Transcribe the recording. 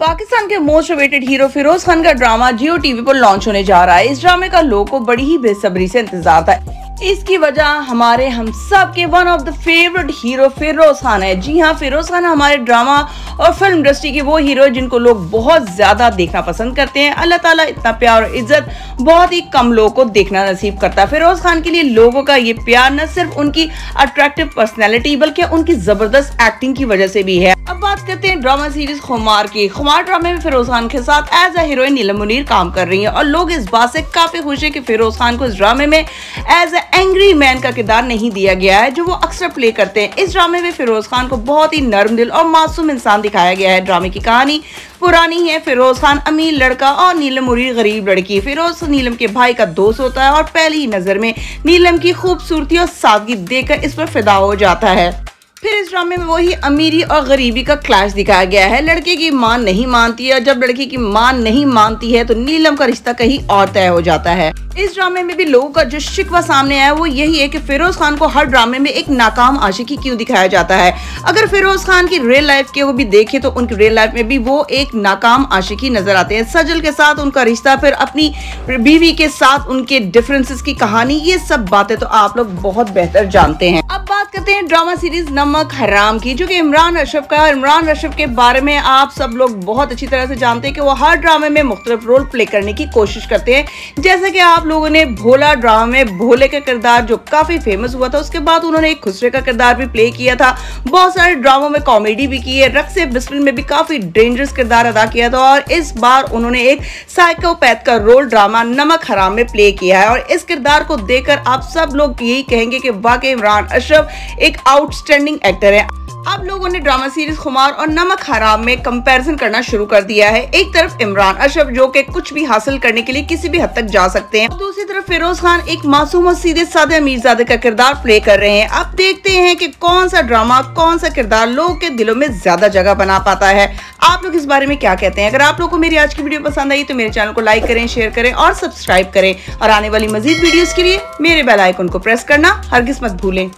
पाकिस्तान के most awaited hero Firoz Khan का drama Geo TV पर लॉन्च होने जा रहा है। इस ड्रामे का लोगों को बड़ी ही बेसब्री से इंतज़ार था। इसकी वजह हमारे, हम सब के one of the favourite hero Firoz Khan है। जी हाँ फिरोज खान हमारे ड्रामा और फ़िल्म इंडस्ट्री के वो हीरो जिनको लोग बहुत ज़्यादा देखना पसंद करते हैं। अल्लाह ताला इतना प्यार और इज़्ज़त बहुत ही कम लोगों को देखना नसीब करता है। फिरोज खान के लिए लोगों का ये प्यार न सिर्फ़ उनकी अट्रैक्टिव पर्सनैलिटी बल्कि उनकी ज़बरदस्त एक्टिंग की वजह से भी है। बात करते हैं ड्रामा सीरीज़ खुमार की। खुमार ड्रामे में फिरोज खान के साथ as a heroine Neelam Munir काम कर रही है और लोग इस बात से काफ़ी खुश है कि फिरोज खान को इस ड्रामे में एज अ एंग्री मैन का किरदार नहीं दिया गया है, जो वो अक्सर प्ले करते हैं। इस ड्रामे में फिरोज खान को बहुत ही नर्म दिल और मासूम इंसान दिखाया गया है। ड्रामे की कहानी पुरानी है। फिरोज खान अमीर लड़का और नीलम मुरी गरीब लड़की। फिरोज नीलम के भाई का दोस्त होता है और पहली नज़र में नीलम की खूबसूरती और सादगी देखकर इस पर फिदा हो जाता है। फिर इस ड्रामे में वही अमीरी और गरीबी का क्लैश दिखाया गया है। लड़के की माँ नहीं मानती है, और जब लड़की की माँ नहीं मानती है तो नीलम का रिश्ता कहीं और तय हो जाता है। इस ड्रामे में भी लोगों का जो शिकवा सामने आया, वो यही है कि फिरोज खान को हर ड्रामे में एक नाकाम आशिकी क्यों दिखाया जाता है? अगर फिरोज खान की रियल लाइफ के वो भी देखे तो उनकी रियल लाइफ में भी वो एक नाकाम आशिकी नज़र आते हैं। सजल के साथ उनका रिश्ता, फिर अपनी बीवी के साथ उनके डिफरेंसेस की कहानी, ये सब बातें तो आप लोग बहुत बेहतर जानते हैं। अब करते हैं ड्रामा सीरीज़ नमक हराम की, जो कि इमरान अशरफ का इमरान अशरफ के बारे में आप सब लोग बहुत अच्छी तरह से जानते हैं कि वो हर ड्रामे में मुख्तलिफ़ रोल प्ले करने की कोशिश करते हैं। जैसे कि आप लोगों ने भोला ड्रामा में भोले का किरदार, जो काफ़ी फ़ेमस हुआ था, उसके बाद उन्होंने एक खुसरे का किरदार भी प्ले किया था। बहुत सारे ड्रामों में कॉमेडी भी की है, रक्स बिस्मिल में भी काफ़ी डेंजरस किरदार अदा किया था। और इस बार उन्होंने एक साइकोपैथ का रोल ड्रामा नमक हराम में प्ले किया है। और इस किरदार को देखकर आप सब लोग यही कहेंगे कि वाकई इमरान अशरफ एक आउटस्टैंडिंग एक्टर है। अब लोगों ने ड्रामा सीरीज़ खुमार और नमक हराम में कंपैरिजन करना शुरू कर दिया है। एक तरफ़ इमरान अशरफ, जो कि कुछ भी हासिल करने के लिए किसी भी हद तक जा सकते हैं। दूसरी तरफ़ फिरोज खान एक मासूम और सीधे सादे अमीरजादे का किरदार प्ले कर रहे हैं। अब देखते हैं कि कौन सा ड्रामा कौन सा किरदार लोगों के दिलों में ज़्यादा जगह बना पाता है। आप लोग इस बारे में क्या कहते हैं? अगर आप लोग को मेरी आज की वीडियो पसंद आई तो मेरे चैनल को लाइक करें शेयर करें और सब्सक्राइब करें। और आने वाली मजीद वीडियोस के लिए मेरे बेल आइकन को प्रेस करना हर किस्मत भूलें।